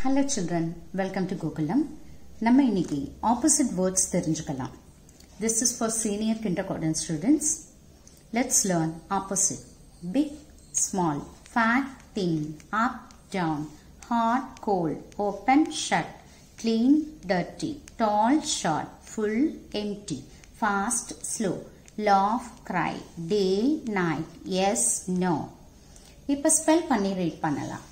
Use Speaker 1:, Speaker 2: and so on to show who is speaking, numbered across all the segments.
Speaker 1: Hello children welcome to Gokulam நம்ம இன்னைக்கு opposite words தெரிஞ்சுக்கலாம் this is for senior kinder garden students let's learn opposite big small fat thin up down hot gold open shut clean dirty tall short full empty fast slow laugh cry day night yes no இப்போ spell பண்ணி read பண்ணலாம்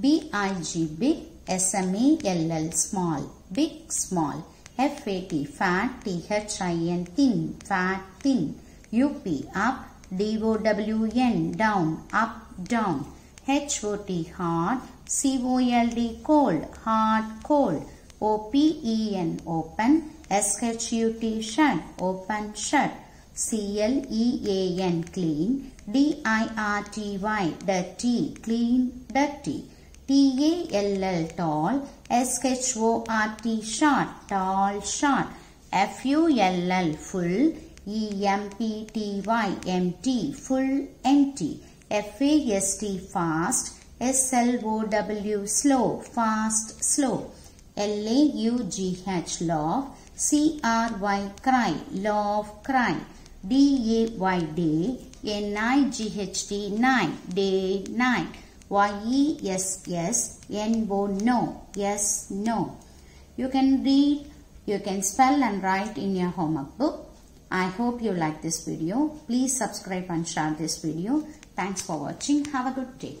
Speaker 1: B-I-G big, S-M-E-L-L small, big small, F-A-T fat, T-H-I-N thin, fat thin, U-P up, D-O-W-N down, up down, H-O-T hard, C-O-L-D cold, hard cold, O-P-E-N open, S-H-U-T shut, open shut, C-L-E-A-N clean, D-I-R-T-Y dirty, clean, dirty. T-A-L-L tall, S-H-O-R-T short, tall, short. F-U-L-L full, E-M-P-T-Y empty, full, empty. F-A-S-T fast, S-L-O-W slow, fast, slow. L-A-U-G-H love, C-R-Y cry, love, cry. D-A-Y day, N-I-G-H-T night, day, night. Y-E-S-S, N-O no, yes, no. You can read, you can spell and write in your homework book. I hope you like this video. Please subscribe and share this video. Thanks for watching. Have a good day.